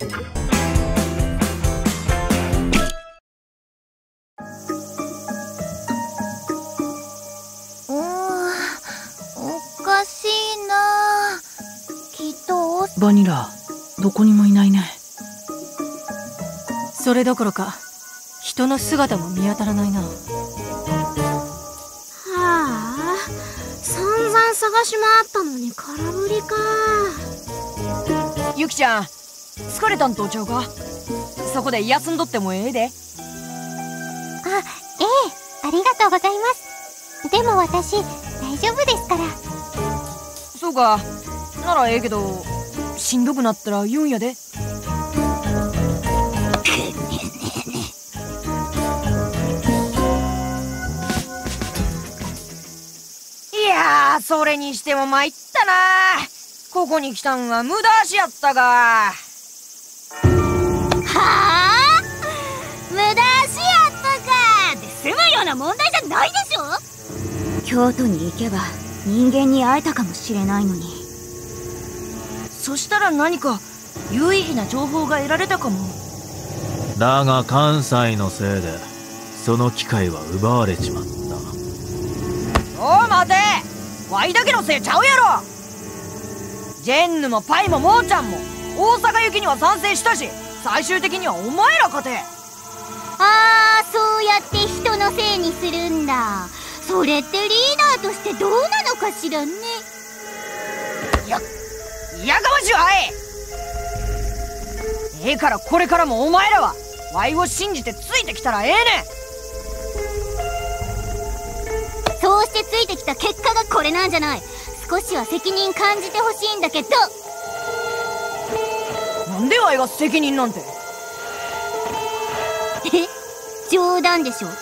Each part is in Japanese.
おかしいな。きっとバニラどこにもいないね。それどころか人の姿も見当たらないな。はあ散々探し回ったのに空振りか。ゆきちゃん疲れたんとちゃうか？そこで休んどってもええで。あ、ええ、ありがとうございます。でも私、大丈夫ですから。そうか。ならええけどしんどくなったら言うんやで。いやーそれにしても参ったなここに来たんは無駄足やったかはあ無駄足やったか。で済むような問題じゃないでしょ。京都に行けば人間に会えたかもしれないのに。そしたら何か有意義な情報が得られたかも。だが関西のせいでその機会は奪われちまった。おい待て。ワイだけのせいちゃうやろ。ジェンヌもパイもモーちゃんも大阪行きには賛成したし最終的にはお前ら勝てあー、そうやって人のせいにするんだ。それってリーダーとしてどうなのかしらね。ややかましいわいええからこれからもお前らはワイを信じてついてきたらええねそうしてついてきた結果がこれなんじゃない。少しは責任感じてほしいんだけど。んなんでワイが責任なんて？え冗談でしょ？あん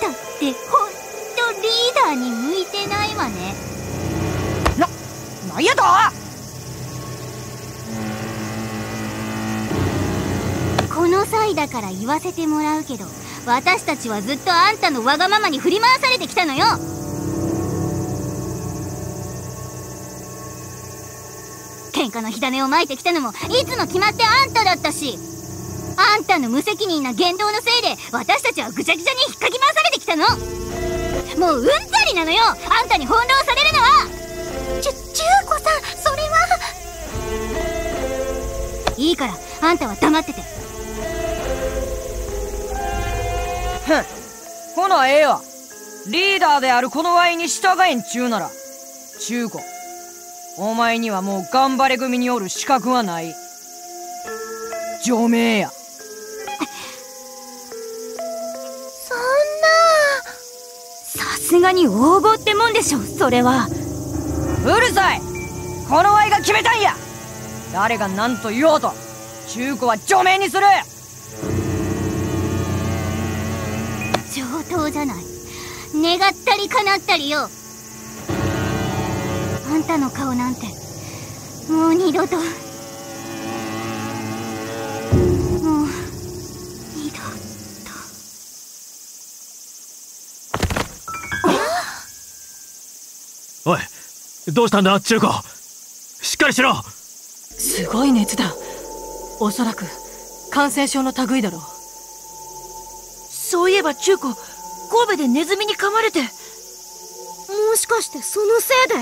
たってほんとリーダーに向いてないわね。ななんやと？この際だから言わせてもらうけど私たちはずっとあんたのわがままに振り回されてきたのよ喧嘩の火種を撒いてきたのもいつも決まってあんただったし。あんたの無責任な言動のせいで私たちはぐちゃぐちゃに引っかき回されてきたの。もううんざりなのよあんたに翻弄されるのは。ちゅ、ちゅうこさんそれは。いいからあんたは黙ってて。ふんほなええわ。リーダーであるこのワイに従えんちゅうなら。中古お前にはもう頑張れ組におる資格はない。除名や。そんさすがに横暴ってもんでしょそれは。うるさい。このワイが決めたんや。誰が何と言おうと中古は除名にする。上等じゃない。願ったり叶ったりよ。あんたの顔なんてもう二度と。もう二度おいどうしたんだ中古。しっかりしろ。すごい熱だ。おそらく感染症の類だろう。そういえば中古神戸でネズミに噛まれて。もしかしてそのせいで？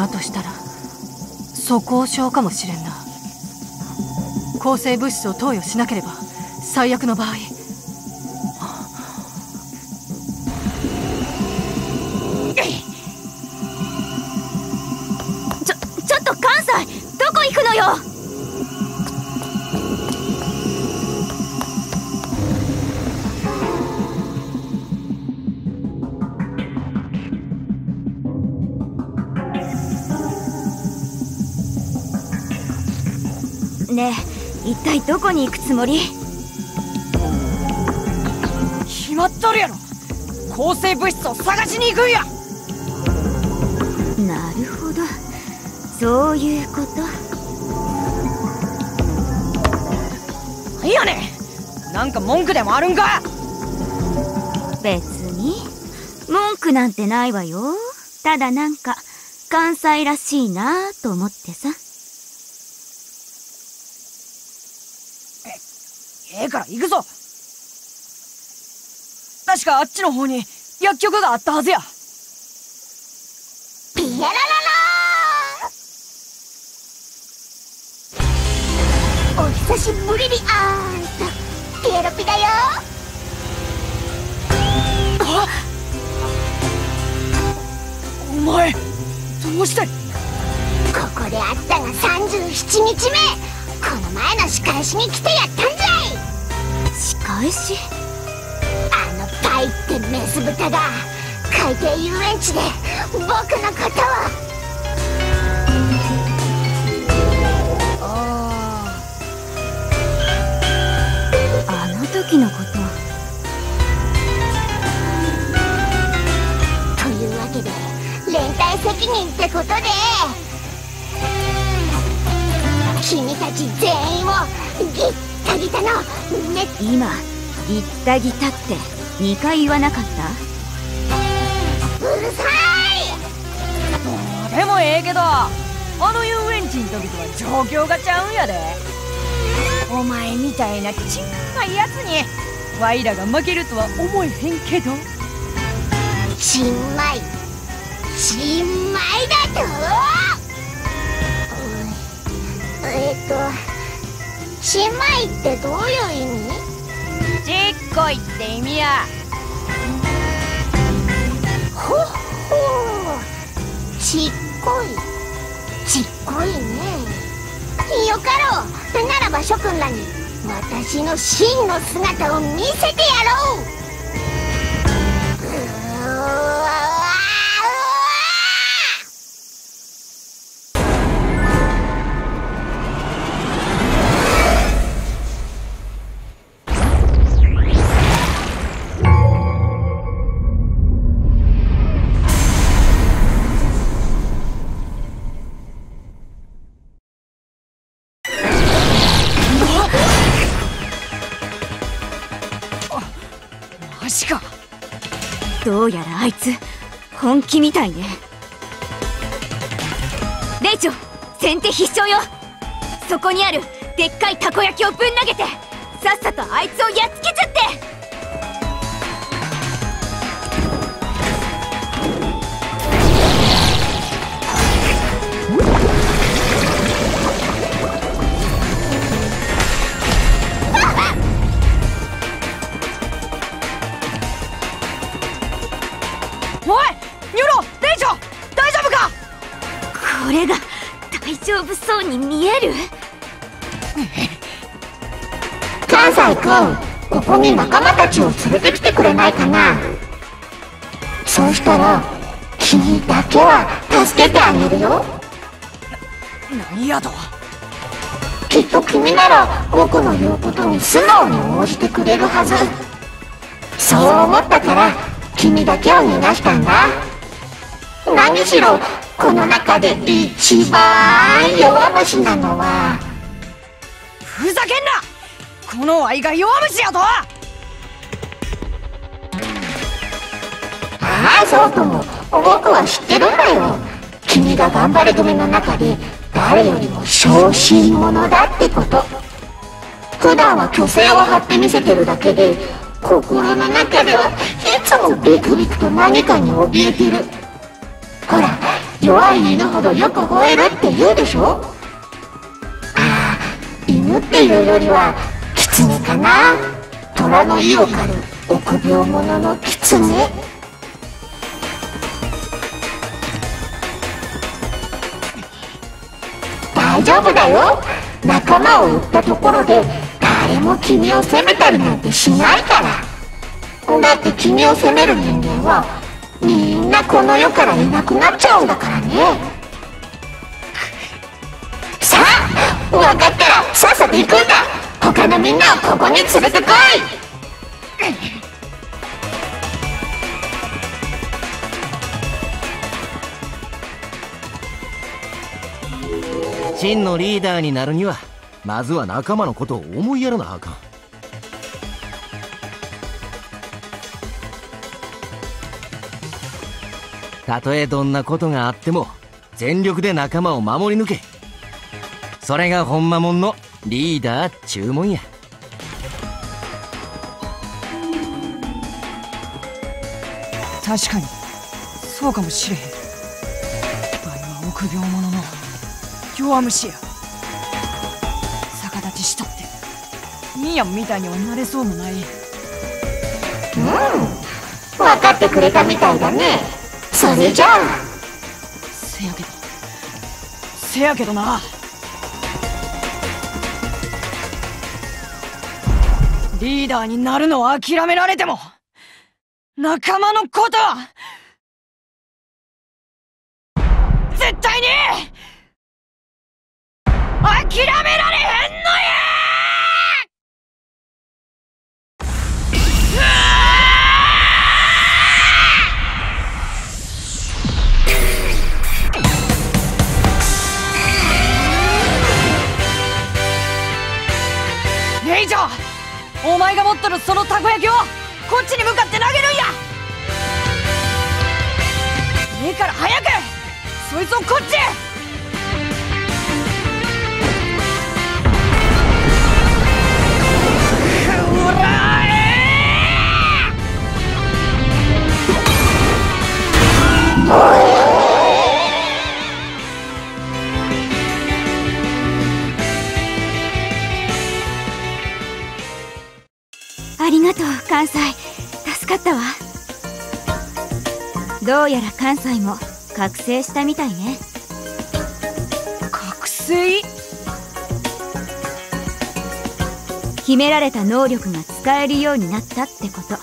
だとしたら素行症かもしれんな。抗生物質を投与しなければ最悪の場合。体どこに行くつもり？決まっとるやろ。抗生物質を探しに行くんや。なるほど。そういうこと。なんやね。んなんか文句でもあるんか？別に。文句なんてないわよ。ただなんか関西らしいなと思ってさええから行くぞ。確かあっちの方に薬局があったはずや。ピエラララー。お久しぶりにあーんた。ピエロピだよ。お前どうして？ここで会ったが37日目。この前の仕返しに来てやったんじゃい仕返し？あのパイってメス豚が海底遊園地で僕のことを。ああの時のこと。というわけで連帯責任ってことで。君たち全員をギッタギタの。め今ギッタギタって2回言わなかった？うるさい。あでもええけどあの遊園地の時とは状況がちゃうんやで。お前みたいなちんまいやつにワイらが負けるとは思えへんけど。ちんまい。ちんまいだと？えっとちんまいってどういう意味？ちっこいって意味や。ほっほうちっこい。ちっこいね。よかろう。ならば諸君らに私の真の姿を見せてやろうう本気みたいね。レイチョ先手必勝よ。そこにあるでっかいたこ焼きをぶん投げてさっさとあいつをやっつけちゃる？関西君ここに仲間たちを連れてきてくれないかな？そうしたら君だけは助けてあげるよ。何やときっと君なら僕の言うことに素直に応じてくれるはず。そう思ったから君だけを逃がしたんだ。何しろこの中で一番弱虫なのは。ふざけんな。この愛が弱虫やとああそうとも。僕は知ってるんだよ。君が頑張れ組の中で誰よりも小心者だってこと。普段は虚勢を張って見せてるだけで心の中ではいつもビクビクと何かに怯えてる。ほら弱い犬ほどよく吠えるって言うでしょ？ああ犬っていうよりは狐かな？虎の意を狩る臆病者の狐？大丈夫だよ。仲間を売ったところで誰も君を責めたりなんてしないから。だって君を責める人間はみんなこの世からいなくなっちゃうんだからね。さあ分かったらさっさと行くんだ。他のみんなをここに連れてこい。真のリーダーになるにはまずは仲間のことを思いやらなあかん。たとえどんなことがあっても全力で仲間を守り抜けそれがほんまもんのリーダー注文や。確かにそうかもしれへん。バイは臆病者の弱虫や。逆立ちしたってミヤみたいにはなれそうもない。うん。分かってくれたみたいだね。それじゃあせやけど。せやけどな。リーダーになるのを諦められても仲間のことは絶対に諦められへんのや！レイジャーお前が持っとるそのたこ焼きをこっちに向かって投げるんや。いいから早くそいつをこっちへ。うらえありがとう関西。助かったわ。どうやら関西も覚醒したみたいね。覚醒？秘められた能力が使えるようになったってこと。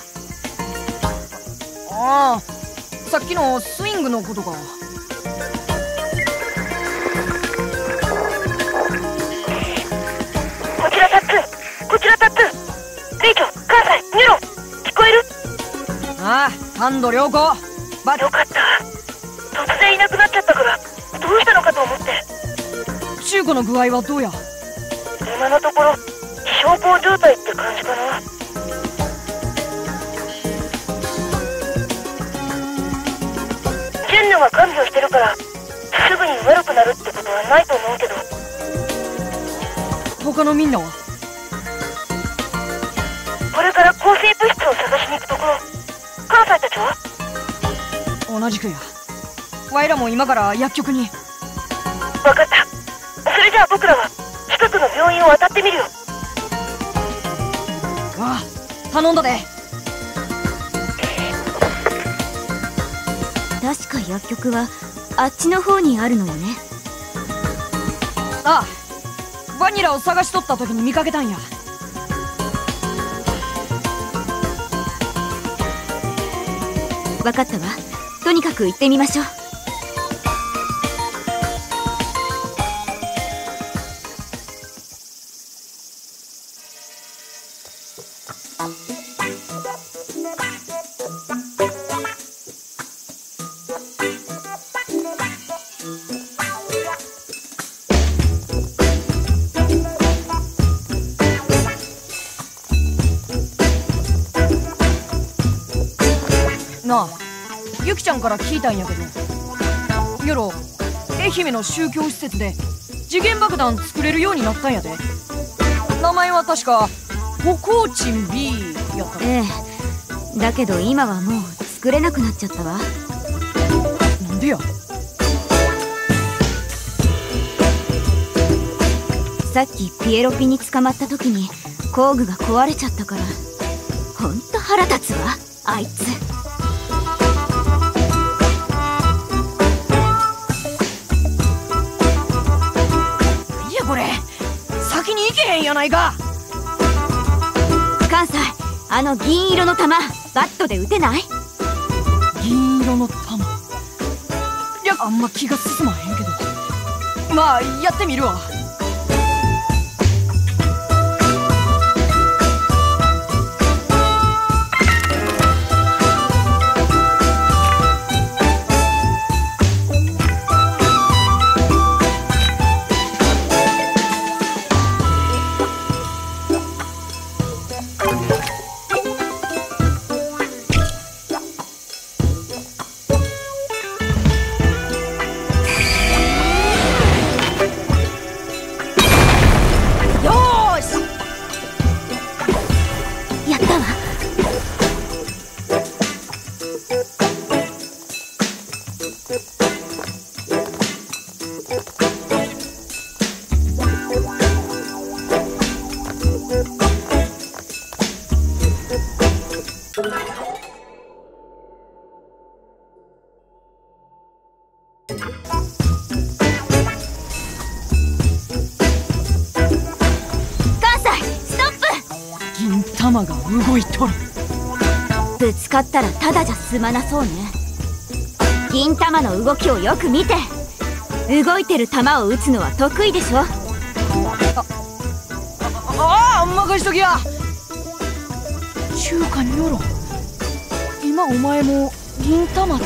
ああさっきのスイングのことかああハンド良好バよかった。突然いなくなっちゃったからどうしたのかと思って。中古の具合はどうや？今のところ小康状態って感じかな。ジェンヌが看病してるからすぐに悪くなるってことはないと思うけど。他のみんなは？これから抗生物質を探しに行くところ関西たちは？同じくや。ワイらも今から薬局に。分かった。それじゃあ僕らは近くの病院を渡ってみるよ。ああ頼んだで。確か薬局はあっちの方にあるのよね。ああバニラを探しとった時に見かけたんや分かったわ。とにかく行ってみましょう。から聞いたんやけど。夜愛媛の宗教施設で次元爆弾作れるようになったんやで。名前は確か歩行鎮 B やった。ええ。だけど今はもう作れなくなっちゃったわ。なんでや？さっきピエロピに捕まった時に工具が壊れちゃったから。ほんと腹立つわあいつないか関西あの銀色の玉バットで撃てない？銀色の玉。いやあんま気が進まへんけど。まあやってみるわ動いとる。ぶつかったらただじゃ済まなそうね。銀玉の動きをよく見て。動いてる玉を打つのは得意でしょ。ああ任しときや中華によろ今お前も銀玉って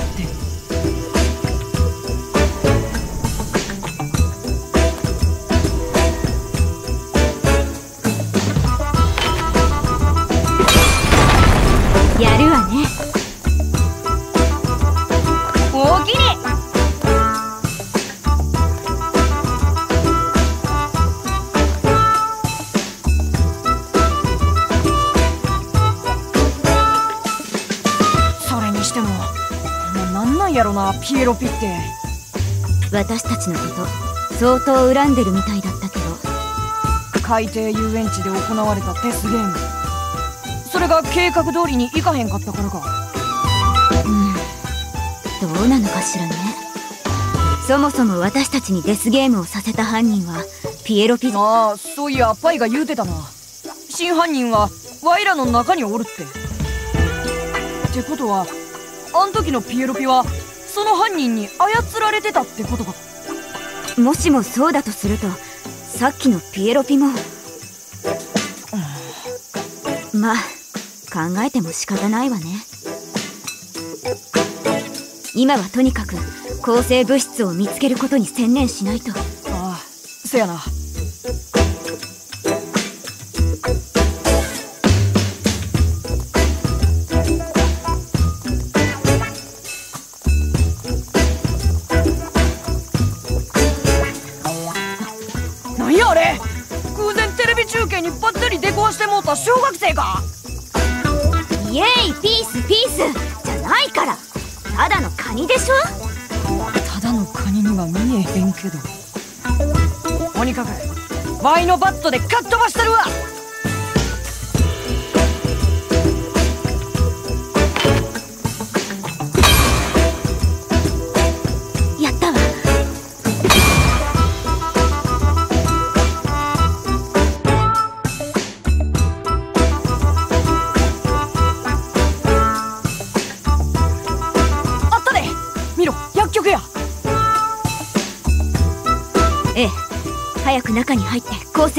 ピエロピって私たちのこと相当恨んでるみたいだったけど。海底遊園地で行われたデスゲーム。それが計画通りにいかへんかったからか。うん。どうなのかしらね。そもそも私たちにデスゲームをさせた犯人はピエロピああそういやパイが言うてたな。真犯人はワイらの中におるって。ってことはあん時のピエロピはその犯人に操られてたってことか。もしもそうだとするとさっきのピエロピも。まあ考えても仕方ないわね。今はとにかく抗生物質を見つけることに専念しないと。ああせやな学生かイエーイピースピース。じゃないから。ただのカニでしょ？ただのカニには見えへんけど。とにかくワイのバットでかっ飛ばしたるわ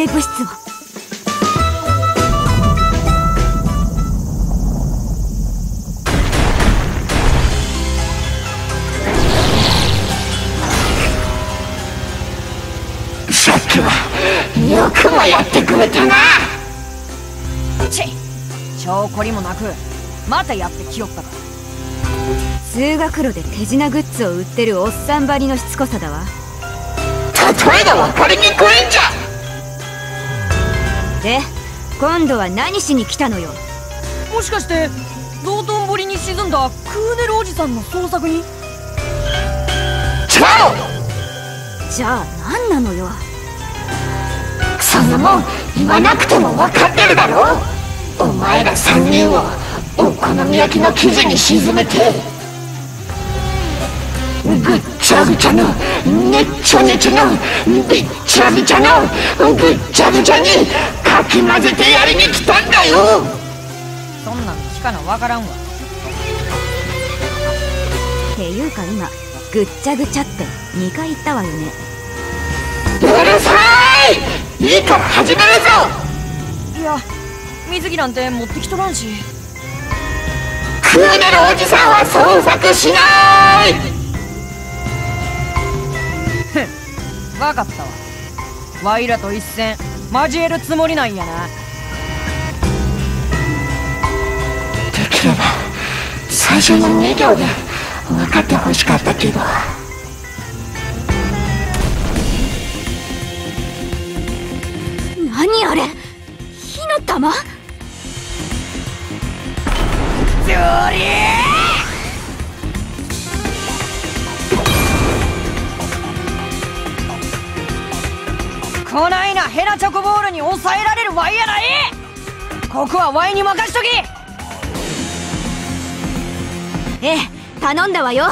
生物質をさっきは。よくもやってくれたな。チッ超懲りもなくまたやってきよったか。通学路で手品グッズを売ってるおっさんばりのしつこさだわ。例えが分かりにくいんじゃで今度は何しに来たのよ？もしかして道頓堀に沈んだクーネルおじさんの捜索に？違う！じゃあ何なのよ？そんなもん言わなくても分かってるだろ？お前ら3人をお好み焼きの生地に沈めてぐっちゃぐちゃのねっちゃねちゃのびっちゃびちゃのぐっちゃぐちゃにかき混ぜてやりに来たんだよ。そんなん聞かなわからんわ。っていうか今ぐっちゃぐちゃって2回言ったわよね。うるさい！いいから始めるぞ！いや水着なんて持ってきとらんし。クーネルおじさんは捜索しない！わかったわ。ワイらと一戦交えるつもりなんやな。できれば最初の2行で分かってほしかったけど。何あれ？火の玉こないなヘナチョコボールに抑えられるワイやない。ここはワイに任しとき。ええ頼んだわよ。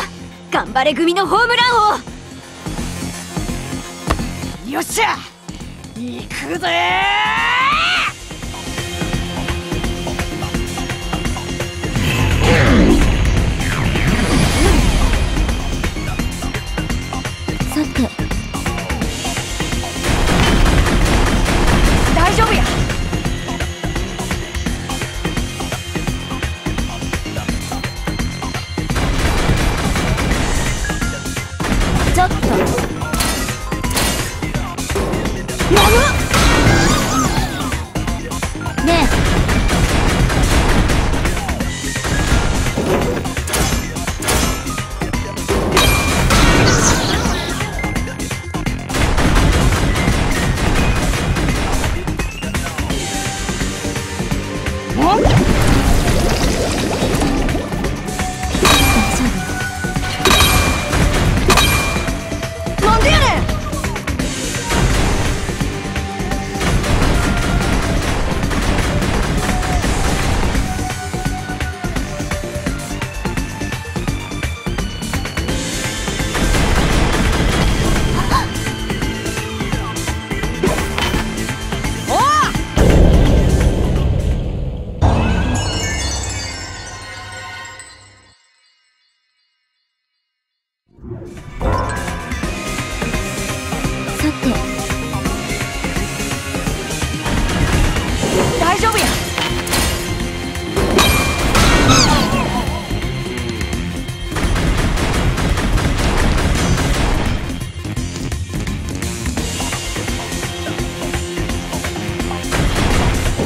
頑張れ組のホームランをよっしゃ。行くぜ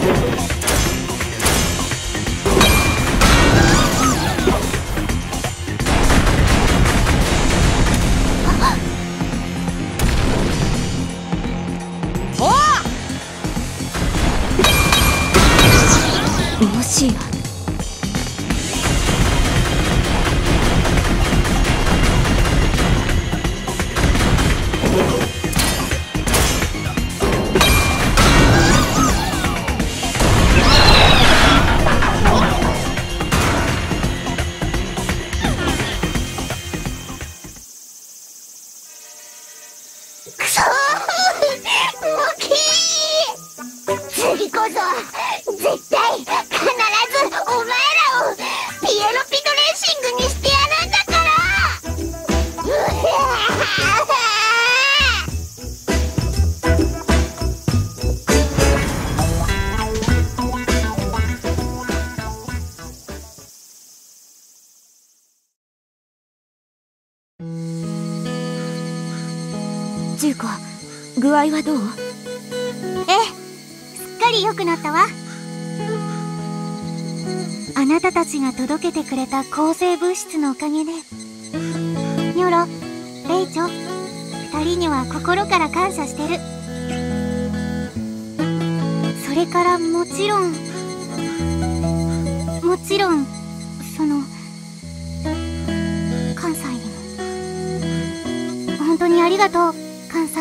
も抗生物質のおかげでニョロレイチョ二人には心から感謝してる。それからもちろんもちろんその関西にも。本当にありがとう関西。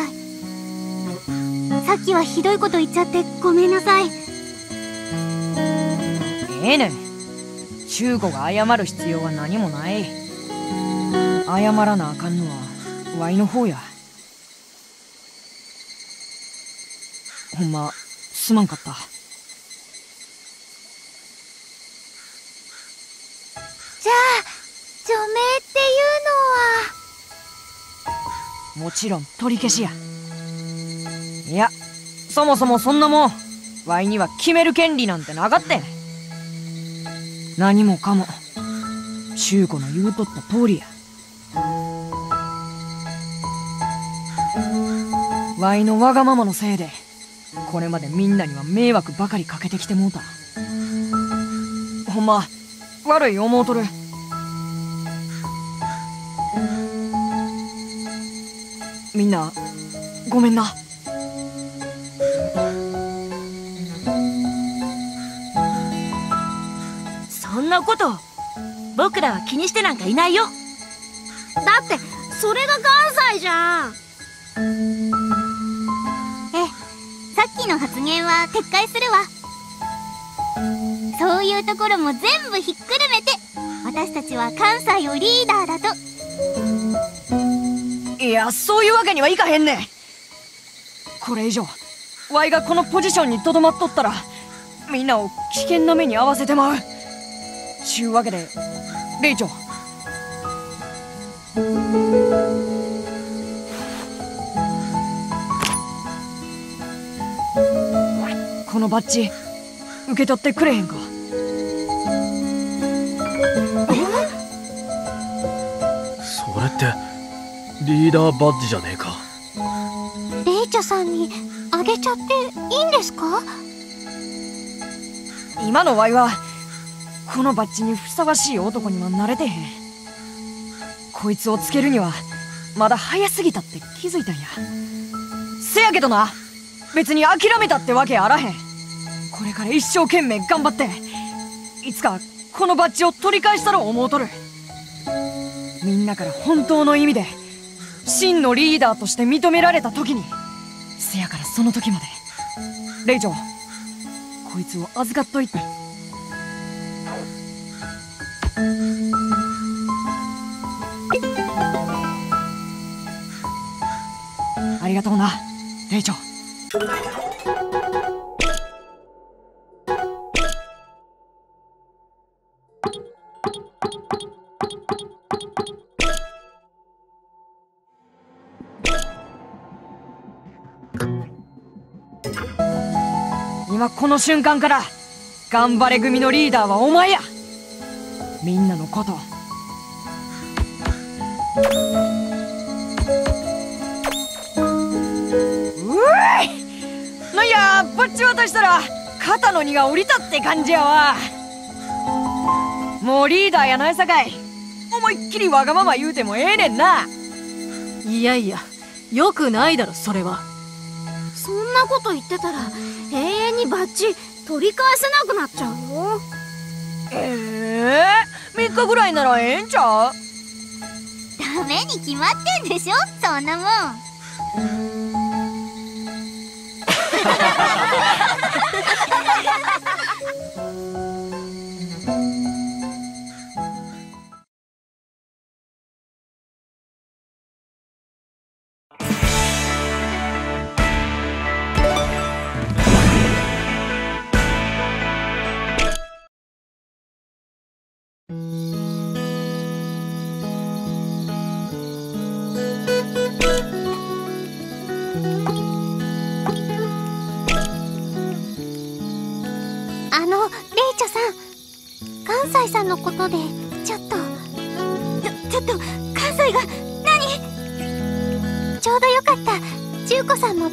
さっきはひどいこと言っちゃってごめんなさい。ええねん。中子が謝る必要は何もない。謝らなあかんのはワイの方や。ほんますまんかった。じゃあ除名っていうのは？もちろん取り消しや。いやそもそもそんなもんワイには決める権利なんてなかったん何もかも。中子の言うとった通りや。ワイのわがままのせいでこれまでみんなには迷惑ばかりかけてきてもうた。ほんま悪い思うとる。みんなごめんな。なこと僕らは気にしてなんかいないよ。だってそれが関西じゃん。ええさっきの発言は撤回するわ。そういうところも全部ひっくるめて私たちは関西をリーダーだと。いやそういうわけにはいかへんねん。これ以上ワイがこのポジションにとどまっとったらみんなを危険な目に遭わせてまうちゅうわけでレイチョこのバッジ受け取ってくれへんか？それってリーダーバッジじゃねえか？レイチョさんにあげちゃっていいんですか？今のワイはこのバッジにふさわしい男にはなれてへん。こいつをつけるにはまだ早すぎたって気づいたんや。せやけどな別に諦めたってわけあらへん。これから一生懸命頑張っていつかこのバッジを取り返したろ思うとる。みんなから本当の意味で真のリーダーとして認められた時にせやからその時まで。レイチョこいつを預かっといて。ありがとうな。レイチョ今この瞬間から頑張れ組のリーダーはお前や。みんなのこと。うえい。なんやバッチ渡したら肩の荷が下りたって感じやわ。もうリーダーやないさかい。思いっきりわがまま言うてもええねんな。いやいやよくないだろそれは。そんなこと言ってたら永遠にバッジ取り返せなくなっちゃうよ。ええー、3日ぐらいならええんちゃう？ダメに決まってんでしょ？そんなもん。あ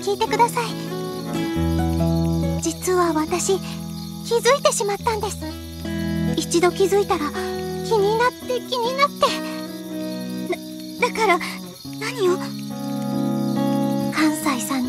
聞いてください。実は私気づいてしまったんです。一度気づいたら気になって気になって。だだから何を？関西さん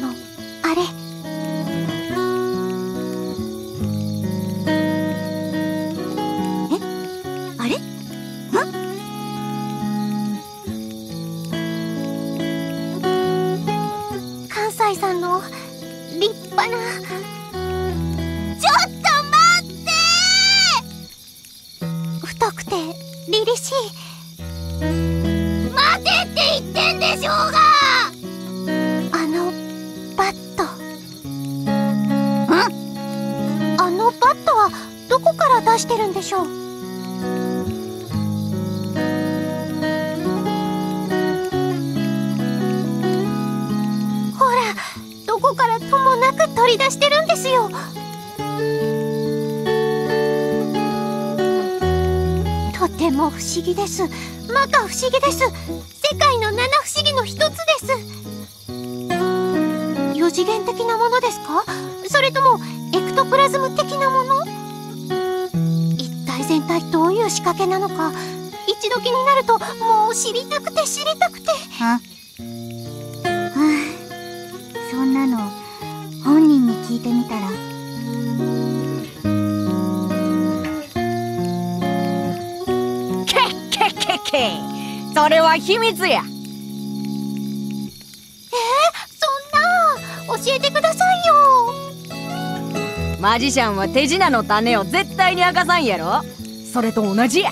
凛々しい待てって言ってんでしょうが。あのバットん。あのバットはどこから出してるんでしょう？ほらどこからともなく取り出してるんですよ。ても不思議です。まか不思議です。世界の七不思議の一つです。四次元的なものですか？それともエクトプラズム的なもの？一体全体どういう仕掛けなのか？一度気になるともう知りたくて知りたくて。あ。はあそんなの本人に聞いてみたら。それは秘密や。えー、そんな教えてくださいよ。マジシャンは手品の種を絶対に明かさんやろ。それと同じや。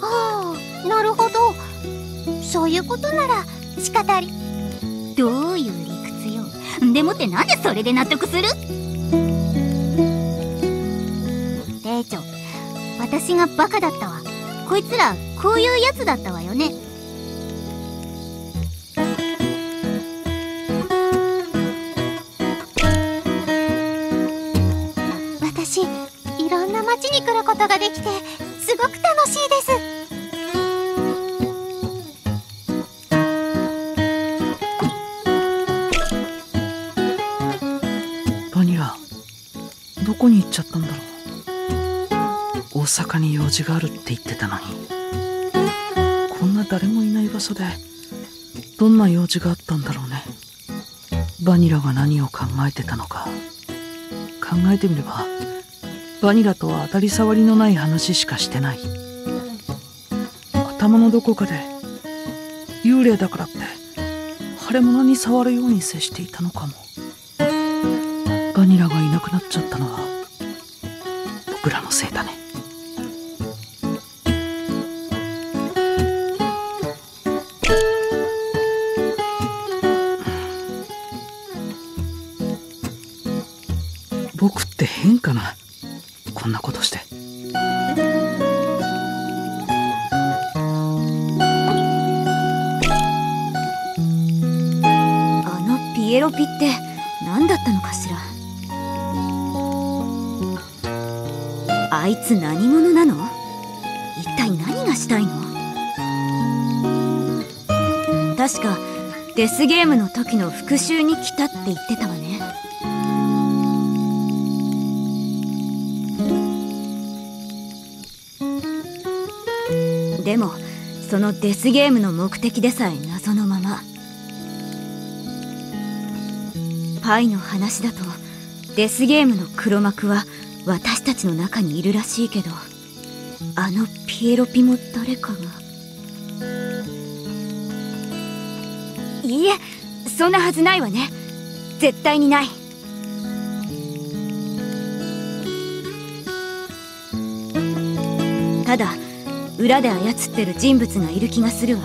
ああなるほど。そういうことなら仕方あり。どういう理屈よ。でもってなんでそれで納得する？レイチョ私がバカだったわ。こいつらこういうやつだったわよね。私いろんな街に来ることができてすごく楽しいです。バニラどこに行っちゃったんだろう。大阪に用事があるって言ってたのに。誰もいない場所でどんな用事があったんだろうね。バニラが何を考えてたのか。考えてみればバニラとは当たり障りのない話しかしてない。頭のどこかで幽霊だからって腫れ物に触るように接していたのかも。バニラがいなくなっちゃったのは僕らのせいだね。デスゲームの時の復讐に来たって言ってたわね。でもそのデスゲームの目的でさえ謎のままパイの話だとデスゲームの黒幕は私たちの中にいるらしいけどあのピエロピも誰かがいいえそんなはずないわね。絶対にない。ただ裏で操ってる人物がいる気がするわ。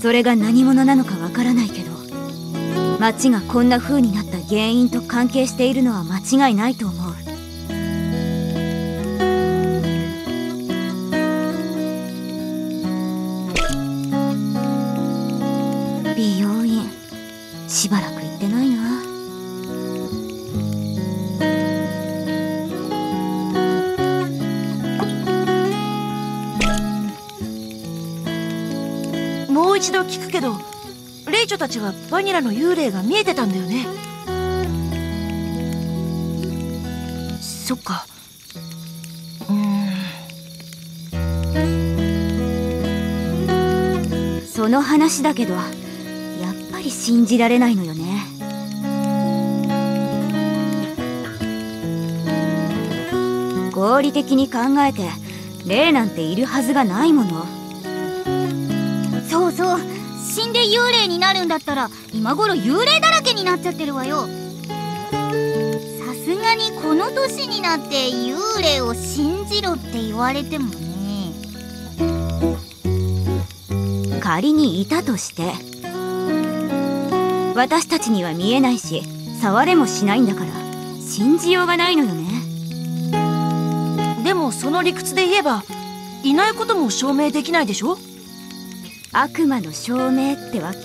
それが何者なのかわからないけど街がこんな風になった原因と関係しているのは間違いないと思う。たちはバニラの幽霊が見えてたんだよね。そっか。うん。その話だけどやっぱり信じられないのよね。合理的に考えて霊なんているはずがないもの。死んで幽霊になるんだったら今頃幽霊だらけになっちゃってるわよ。さすがにこの年になって幽霊を信じろって言われてもね。仮にいたとして私たちには見えないし触れもしないんだから信じようがないのよね。でもその理屈で言えばいないことも証明できないでしょ？悪魔の証明ってわけ？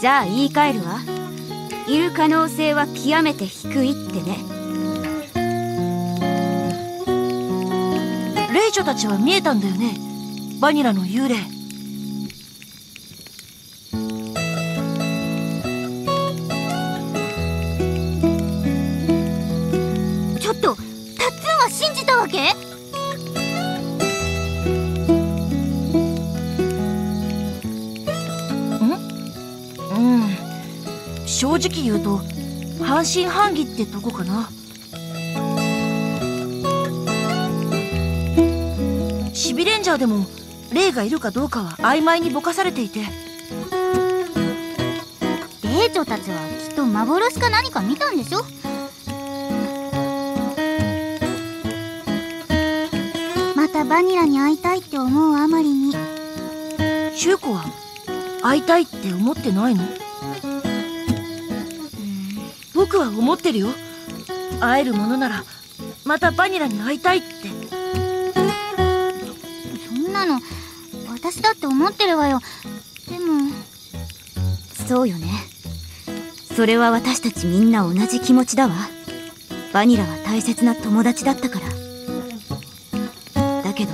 じゃあ言い換えるわ。いる可能性は極めて低いってね。レイチョたちは見えたんだよね。バニラの幽霊。半信半疑ってとこかな？シビレンジャーでも霊がいるかどうかは曖昧にぼかされていて。霊長たちはきっと幻か何か見たんでしょ？またバニラに会いたいって思うあまりに。シュウコは会いたいって思ってないの？僕は思ってるよ。会えるものならまたバニラに会いたいって。そんなの私だって思ってるわよ。でもそうよね。それは私たちみんな同じ気持ちだわ。バニラは大切な友達だったから。だけど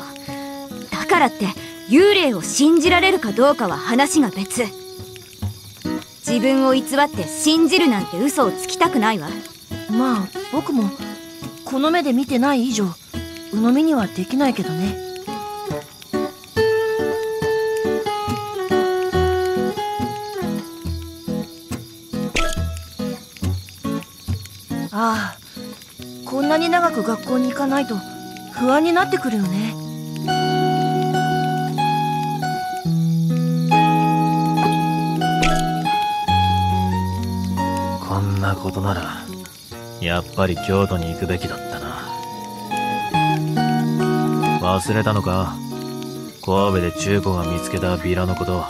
だからって幽霊を信じられるかどうかは話が別。自分を偽って信じるなんて嘘をつきたくないわ。まあ僕もこの目で見てない以上鵜呑みにはできないけどね。ああこんなに長く学校に行かないと不安になってくるよね。ことならやっぱり京都に行くべきだったな。忘れたのか？神戸で中古が見つけたビラのこと。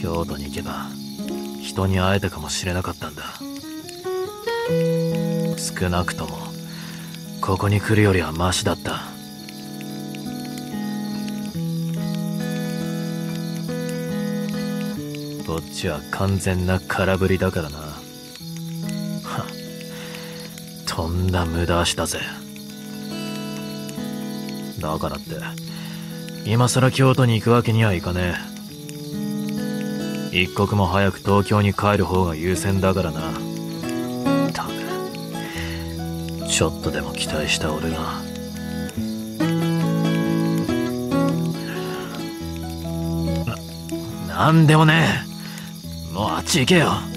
京都に行けば人に会えたかもしれなかったんだ。少なくともここに来るよりはマシだった。ちは完全な空振りだからな。はとんだ無駄足だぜ。だからって今さら京都に行くわけにはいかねえ。一刻も早く東京に帰る方が優先だからな。たくちょっとでも期待した俺が。ななんでもねえ。もうあ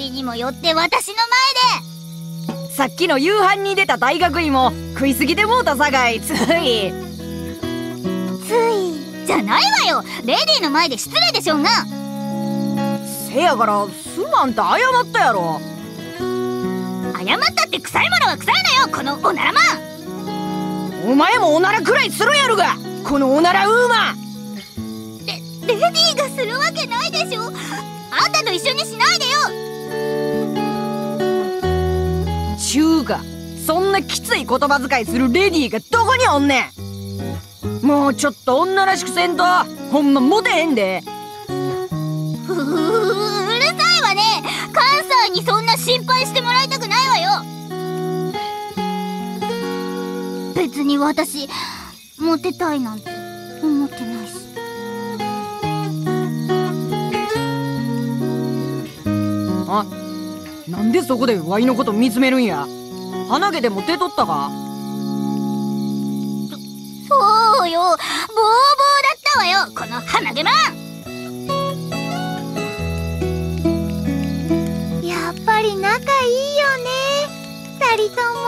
りにもよって私のさっきの夕飯に出た大学芋食いすぎてもうたさかい。つい。前でつい。じゃないわよ。レディーの前で失礼でしょうが。せやからすまんって謝ったやろ。謝ったって臭いものは臭いのよこのおならマンお前もおならくらいするやろがこのおならウーマ。レレディーがするわけないでしょ。あんたと一緒にしないでよそんなきつい言葉遣いするレディーがどこにおんねん。もうちょっと女らしくせんとほんまモテへんで。うるさいわね。関西にそんな心配してもらいたくないわよ。別に私モテたいなんて思ってないし。あなんでそこでワイのこと見つめるんや鼻毛でも出とったか？そうよ。ボーボーだったわよ。この鼻毛マンやっぱり仲いいよね。二人とも。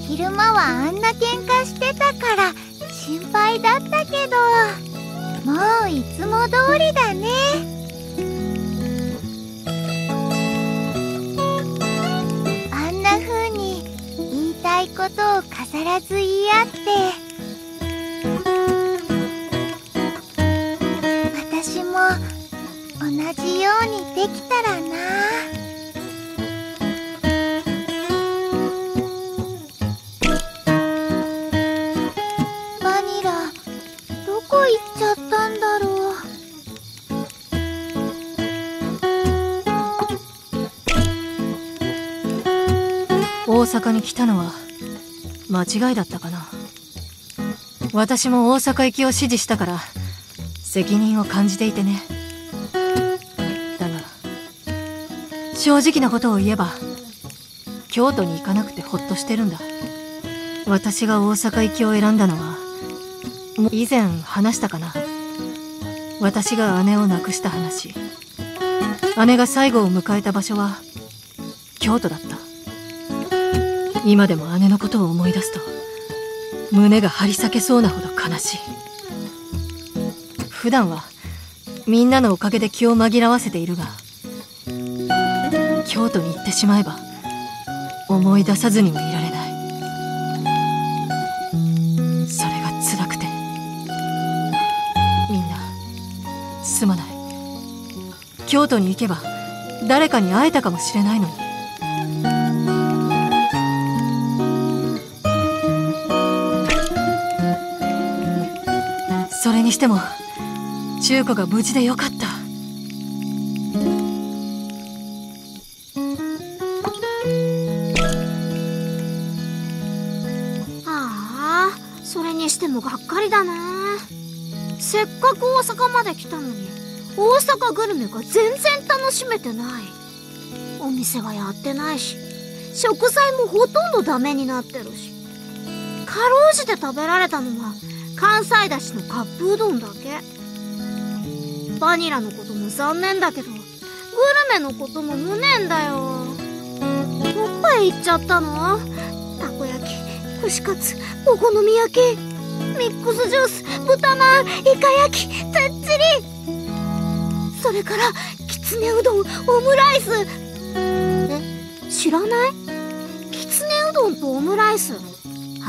昼間はあんな喧嘩してたから心配だったけど。もういつも通りだね。ことを飾らず言い合って。私も同じようにできたらな。バニラどこ行っちゃったんだろう。大阪に来たのは間違いだったかな。私も大阪行きを指示したから責任を感じていてね。だが正直なことを言えば京都に行かなくてほっとしてるんだ。私が大阪行きを選んだのは以前話したかな。私が姉を亡くした話。姉が最後を迎えた場所は京都だった。今でも姉のことを思い出すと胸が張り裂けそうなほど悲しい。普段はみんなのおかげで気を紛らわせているが京都に行ってしまえば思い出さずにもいられない。それが辛くてみんなすまない。京都に行けば誰かに会えたかもしれないのに。にしても中古が無事でよかった。ああそれにしてもがっかりだなせっかく大阪まで来たのに大阪グルメが全然楽しめてない。お店はやってないし食材もほとんどダメになってるしかろうじて食べられたのは関西だしのカップうどんだけ。バニラのことも残念だけどグルメのことも無念だよ。どこへ行っちゃったの？たこ焼き串カツお好み焼きミックスジュース豚まんイカ焼きてっちり。それからきつねうどんオムライス。え？知らない？きつねうどんとオムライス。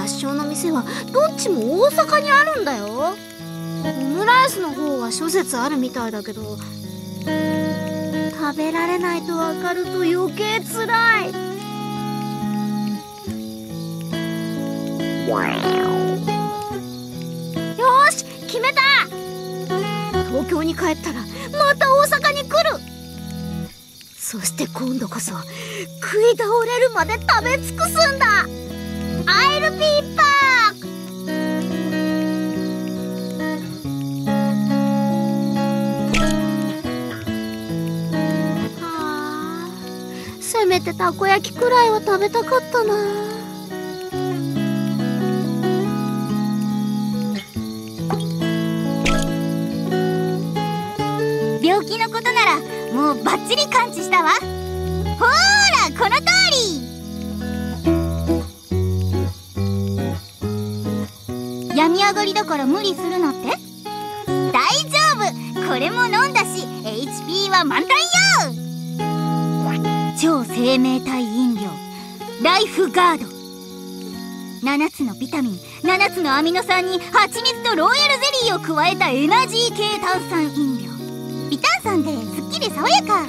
発祥の店はどっちも大阪にあるんだよ。オムライスの方は諸説あるみたいだけど。食べられないとわかると余計つらい。よし決めた。東京に帰ったらまた大阪に来る。そして今度こそ食い倒れるまで食べ尽くすんだ。アイルピーパーはあ。せめてたこ焼きくらいは食べたかったな。病気のことならもうバッチリ完治したわ。ほーり病み上がりだから無理するのって？大丈夫。これも飲んだし HP は満タンよ。超生命体飲料。ライフガード。7つのビタミン7つのアミノ酸に蜂蜜とローヤルゼリーを加えたエナジー系炭酸飲料。ビタン酸ですっきり爽やか。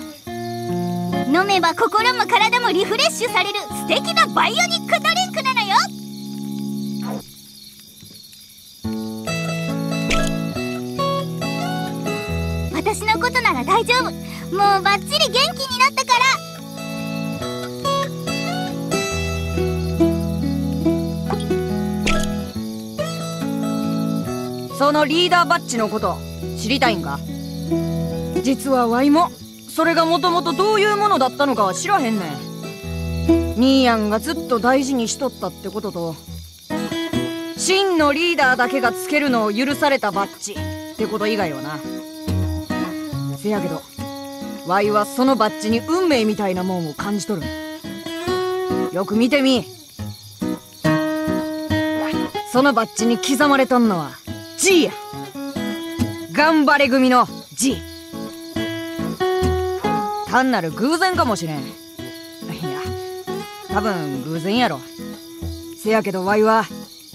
飲めば心も体もリフレッシュされる素敵なバイオニックドリンク。大丈夫。もうバッチリ元気になったから。そのリーダーバッジのこと知りたいんか？実はワイもそれがもともとどういうものだったのかは知らへんねん。ニーヤンがずっと大事にしとったってことと真のリーダーだけがつけるのを許されたバッジってこと以外はな。せやけどワイはそのバッジに運命みたいなもんを感じとるよく見てみ。そのバッジに刻まれとんのは G や。頑張れ組の G 単なる偶然かもしれん。いや多分偶然やろ。せやけどワイは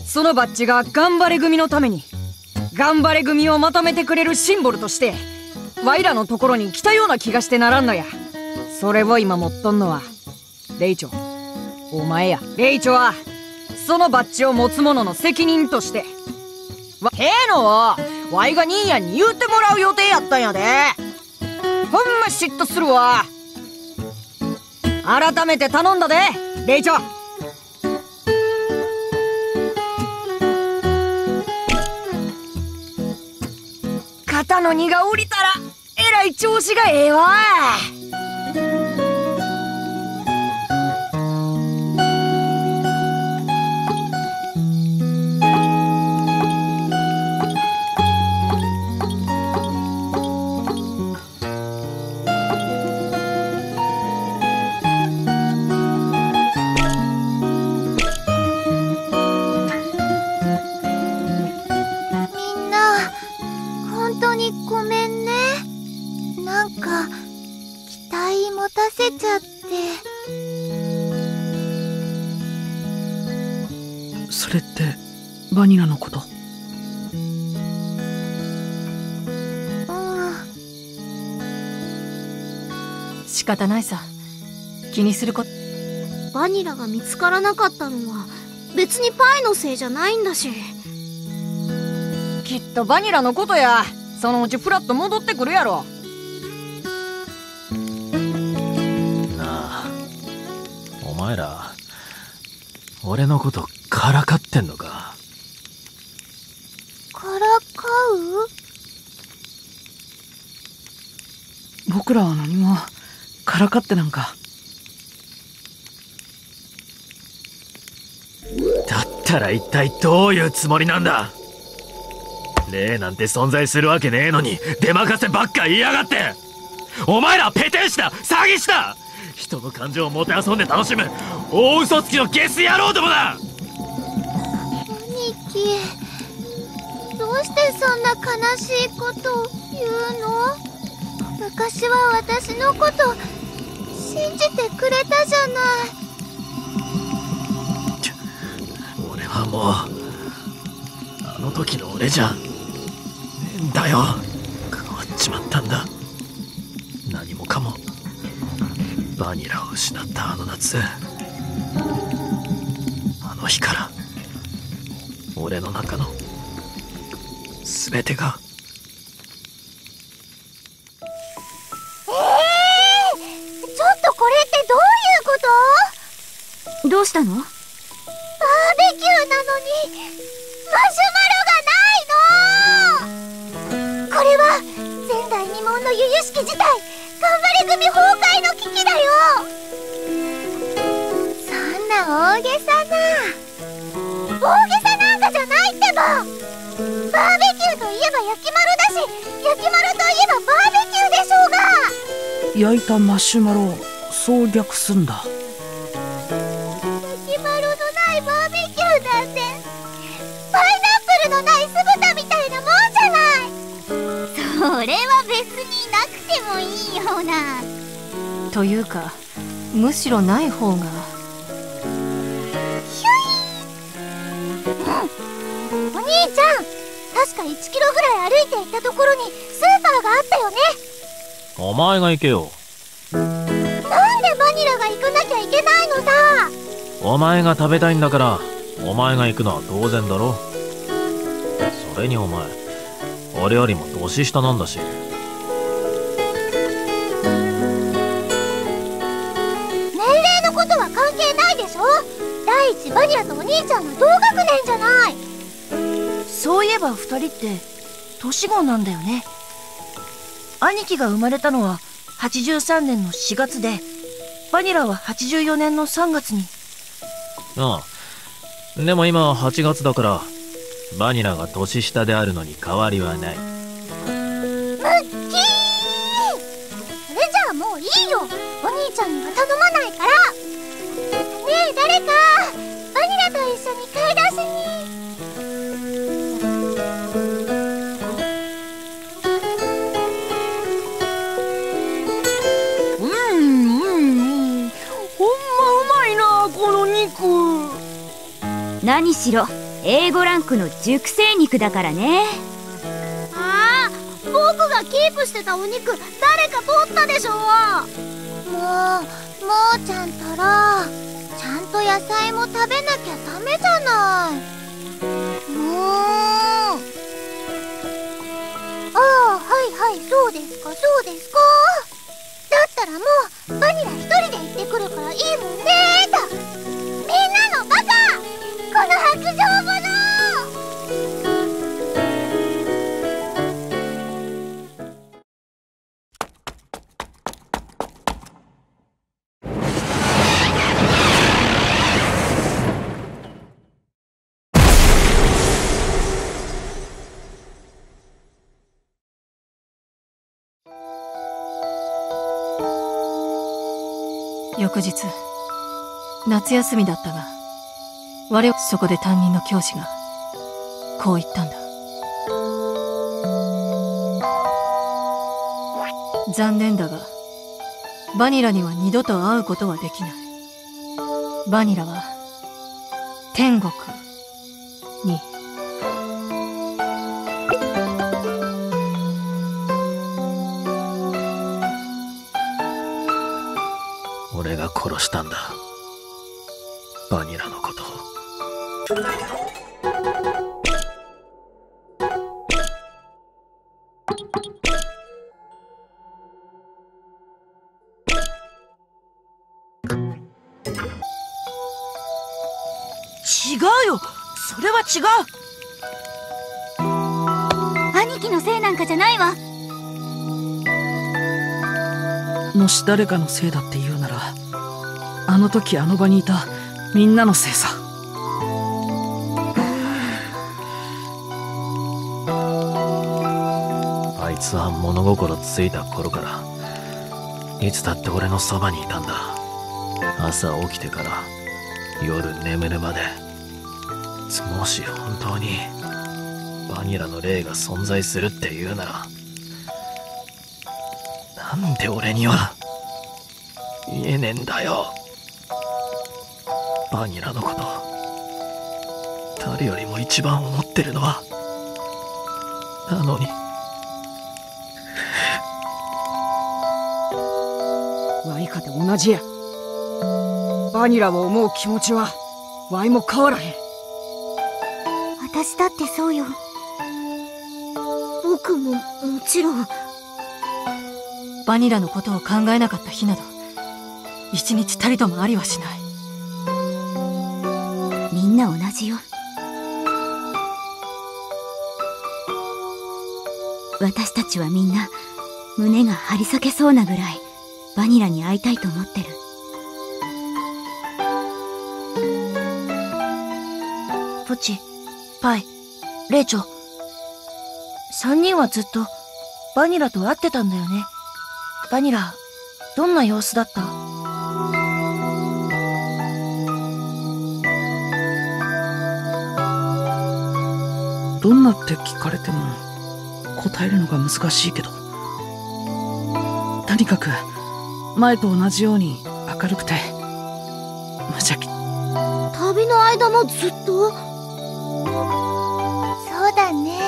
そのバッジが頑張れ組のために頑張れ組をまとめてくれるシンボルとしてワイらのところに来たような気がしてならんのや。それを今持っとんのはレイチョお前や。レイチョはそのバッジを持つ者の責任としてわてーのをワイが兄やに言うてもらう予定やったんやで。ほんま嫉妬するわ。改めて頼んだでレイチョ肩の荷が下りたらえらい調子がええわ。せちゃって。それってバニラのこと？うん仕方ないさ。気にすることバニラが見つからなかったのは別にパイのせいじゃないんだし。きっとバニラのことや。そのうちフラッと戻ってくるやろ俺のことからかってんのか？からかう？僕らは何もからかってなんか。だったら一体どういうつもりなんだ？霊なんて存在するわけねえのに出任せばっか言いやがって！お前らペテン師だ！詐欺師だ人の感情をもてあそんで楽しむ。大嘘つきのゲス野郎どもだ！兄貴どうしてそんな悲しいことを言うの？昔は私のこと信じてくれたじゃない。俺はもうあの時の俺じゃねえんだよ。変わっちまったんだ。何もかもバニラを失ったあの夏。あの日から俺の中の全てがええー、ちょっとこれってどういうこと？どうしたの？バーベキューなのにマシュマロがないの！これは前代未聞の由々しき事態頑張れ組崩壊の危機だよ。そんな大げさな。大げさなんかじゃないってば。バーベキューといえば焼き丸だし焼き丸といえばバーベキューでしょうが。焼いたマシュマロをそう略すんだ。というかむしろない方が。ひゅい。うん。お兄ちゃん。確か1キロぐらい歩いて行ったところにスーパーがあったよね。お前が行けよ。なんでバニラが行かなきゃいけないのさ。お前が食べたいんだからお前が行くのは当然だろ。それにお前俺よりも年下なんだし第一バニラとお兄ちゃんは同学年じゃない。そういえば二人って年子なんだよね。兄貴が生まれたのは83年の4月でバニラは84年の3月に。ああ。でも今は8月だからバニラが年下であるのに変わりはない。ムッキー！それじゃあもういいよ。お兄ちゃんには頼まないから。ねえ誰か何しろ A5 ランクの熟成肉だからね。ああ僕がキープしてたお肉誰か取ったでしょもうもうちゃんたらちゃんと野菜も食べなきゃダメじゃない。もう。ああはいはいそうですかそうですか。だったらもうバニラ一人で行ってくるからいいもんねーとの白状者翌日夏休みだったが。我々そこで担任の教師がこう言ったんだ。残念だがバニラには二度と会うことはできない。バニラは天国に。俺が殺したんだ。バニラの。違うよ。それは違う。兄貴のせいなんかじゃないわ。もし誰かのせいだって言うならあの時あの場にいたみんなのせいさつは物心ついた頃からいつだって俺のそばにいたんだ。朝起きてから夜眠るまでもし本当にバニラの霊が存在するって言うならなんで俺には言えねえんだよ。バニラのこと誰よりも一番思ってるのはなのに同じや。バニラを思う気持ちはワイも変わらへん。私だってそうよ。僕ももちろん。バニラのことを考えなかった日など一日たりともありはしない。みんな同じよ。私たちはみんな胸が張り裂けそうなぐらいバニラに会いたいと思ってるポチ、パイ、レイチョ。三人はずっとバニラと会ってたんだよね。バニラ、どんな様子だった？どんなって聞かれても答えるのが難しいけどとにかく前と同じように明るくて無邪気。旅の間もずっと？そうだね。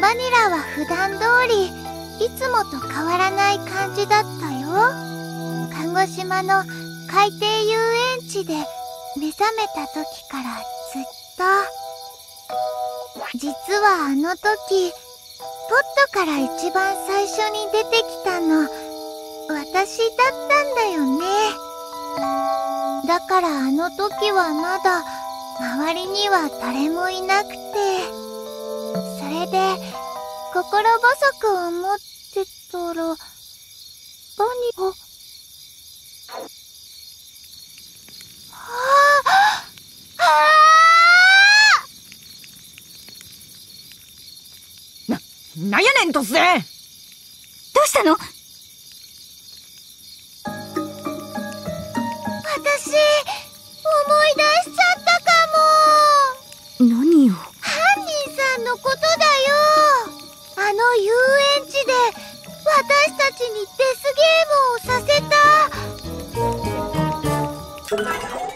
バニラは普段通りいつもと変わらない感じだったよ。鹿児島の海底遊園地で目覚めた時からずっと。実はあの時ポットから一番最初に出てきたの。私だったんだよね。だからあの時はまだ周りには誰もいなくて。それで心細く思ってたらバニラはあはあなんやねん突然どうしたの？何よ犯人さんのことだよ。あの遊園地で私たちにデスゲームをさせた。